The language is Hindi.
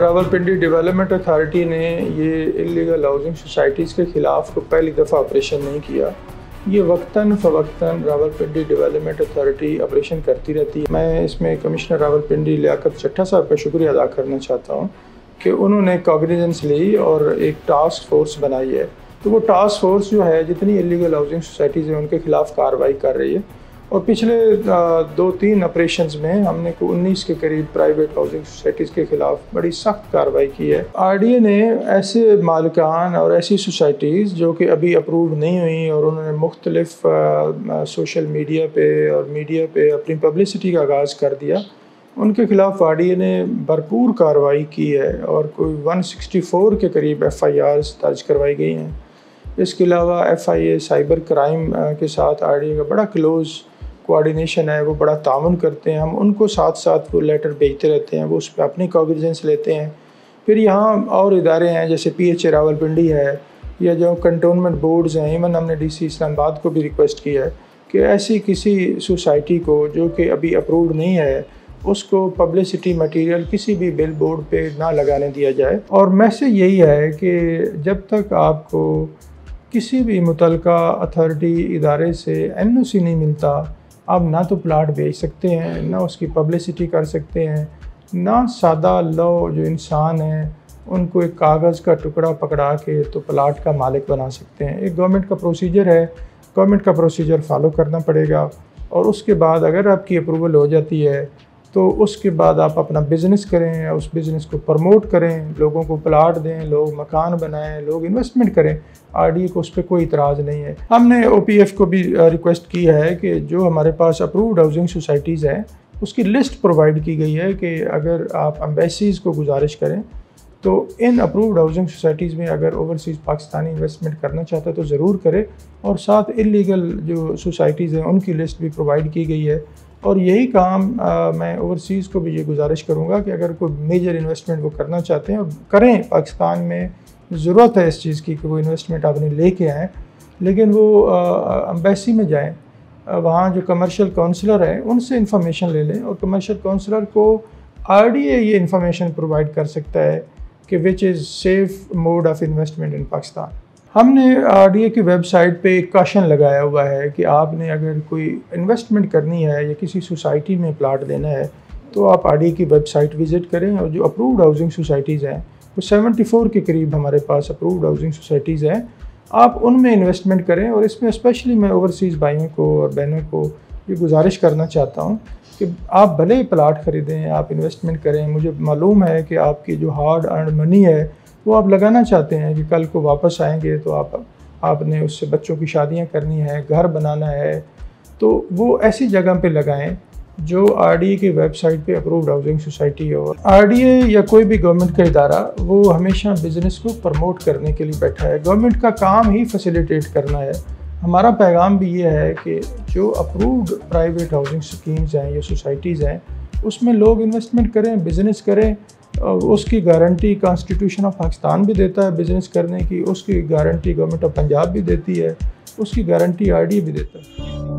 रावलपिंडी डेवलपमेंट अथॉरिटी ने ये इलीगल हाउसिंग सोसाइटीज़ के ख़िलाफ़ को पहली दफ़ा ऑपरेशन नहीं किया। ये वक्ता फ़वक्ता रावलपिंडी डेवलपमेंट अथॉरिटी ऑपरेशन करती रहती है। मैं इसमें कमिश्नर रावलपिंडी लियाकत चट्टा साहब का शुक्रिया अदा करना चाहता हूँ कि उन्होंने कॉग्निजेंस ली और एक टास्क फोर्स बनाई है। तो वो टास्क फोर्स जो है, जितनी इलीगल हाउसिंग सोसाइटीज़ हैं, उनके ख़िलाफ़ कार्रवाई कर रही है। और पिछले दो तीन ऑपरेशन में हमने को उन्नीस के करीब प्राइवेट हाउसिंग सोसाइटीज़ के ख़िलाफ़ बड़ी सख्त कार्रवाई की है। आर ने ऐसे मालकान और ऐसी सोसाइटीज़ जो कि अभी अप्रूव नहीं हुई और उन्होंने मुख्तलिफ़ सोशल मीडिया पे और मीडिया पे अपनी पब्लिसिटी का आगाज़ कर दिया, उनके ख़िलाफ़ आर ने भरपूर कार्रवाई की है और कोई 164 के करीब एफ़ आई दर्ज करवाई गई हैं। इसके अलावा F I A cyber crime के साथ आर का बड़ा क्लोज़ कोऑर्डिनेशन है, वो बड़ा ताउन करते हैं, हम उनको साथ साथ वो लेटर भेजते रहते हैं, वो उस पर अपनी कॉग्निजेंस लेते हैं। फिर यहाँ और इदारे हैं, जैसे पी एच ए रावलपिंडी है, या जो कंटोनमेंट बोर्ड्स हैं इवन हमने डी सी इस्लामाबाद को भी रिक्वेस्ट किया है, कि ऐसी किसी सोसाइटी को, जो कि अभी अप्रूव्ड नहीं है, उसको पब्लिसिटी मटेरियल किसी भी बिल बोर्ड पे ना लगाने दिया जाए। और मैसेज यही है कि जब तक आपको किसी भी मुतल अथॉरिटी इदारे से एन नहीं मिलता आप ना तो प्लाट बेच सकते हैं, ना उसकी पब्लिसिटी कर सकते हैं, ना सादा लो जो इंसान है, उनको एक कागज़ का टुकड़ा पकड़ा के तो प्लाट का मालिक बना सकते हैं। एक गवर्नमेंट का प्रोसीजर है गवर्नमेंट का प्रोसीजर फॉलो करना पड़ेगा और उसके बाद अगर आपकी अप्रूवल हो जाती है तो उसके बाद आप अपना बिज़नेस करें, उस बिज़नेस को प्रमोट करें, लोगों को प्लाट दें, लोग मकान बनाएँ, लोग इन्वेस्टमेंट करें। आरडीए को उस पर कोई इतराज़ नहीं है। हमने ओपीएफ को भी रिक्वेस्ट की है कि जो हमारे पास अप्रूव्ड हाउसिंग सोसाइटीज़ हैं, उसकी लिस्ट प्रोवाइड की गई है कि अगर आप अम्बेसीज़ को गुजारिश करें तो इन अप्रूव्ड हाउसिंग सोसाइटीज़ में अगर ओवरसीज़ पाकिस्तानी इन्वेस्टमेंट करना चाहता है तो ज़रूर करे। और साथ इलीगल जो सोसाइटीज़ हैं, उनकी लिस्ट भी प्रोवाइड की गई है। और यही काम आ, मैं ओवरसीज़ को भी ये गुजारिश करूँगा कि अगर कोई मेजर इन्वेस्टमेंट वो करना चाहते हैं और करें। पाकिस्तान में ज़रूरत है इस चीज़ की कि वो इन्वेस्टमेंट अपनी लेके आएँ लेकिन वो अम्बेसी में जाएँ वहाँ जो कमर्शियल काउंसलर हैं उनसे इंफॉर्मेशन ले लें और कमर्शियल काउंसलर को आर ये इन्फॉर्मेशन प्रोवाइड कर सकता है कि which is safe mode of investment in Pakistan हमने आर की वेबसाइट पे एक काशन लगाया हुआ है कि आपने अगर कोई इन्वेस्टमेंट करनी है या किसी सोसाइटी में प्लाट देना है तो आप आर की वेबसाइट विज़िट करें और जो अप्रूव्ड हाउसिंग सोसाइटीज़ हैं, वो 74 के करीब हमारे पास अप्रूव्ड हाउसिंग सोसाइटीज़ हैं। आप उनमें इन्वेस्टमेंट करें और इसमें स्पेशली मैं ओवरसीज़ भाइयों को और बहनों को ये गुजारिश करना चाहता हूँ कि आप भले ही प्लाट ख़रीदें, आप इन्वेस्टमेंट करें। मुझे मालूम है कि आपकी जो हार्ड अर्न मनी है वो आप लगाना चाहते हैं कि कल को वापस आएँगे तो आप, आपने उससे बच्चों की शादियाँ करनी है, घर बनाना है तो वो ऐसी जगह पे लगाएँ जो आर की वेबसाइट पे अप्रूव्ड हाउसिंग सोसाइटी और आर या कोई भी गवर्नमेंट का इदारा, वो हमेशा बिज़नेस को प्रमोट करने के लिए बैठा है। गवर्नमेंट का काम ही फैसिलिटेट करना है। हमारा पैगाम भी ये है कि जो अप्रूव्ड प्राइवेट हाउसिंग स्कीम्स हैं या सोसाइटीज़ हैं, उसमें लोग इन्वेस्टमेंट करें बिज़नेस करें उसकी गारंटी कॉन्स्टिट्यूशन ऑफ़ पाकिस्तान भी देता है बिज़नेस करने की, उसकी गारंटी गवर्नमेंट ऑफ़ पंजाब भी देती है, उसकी गारंटी आर भी देता है।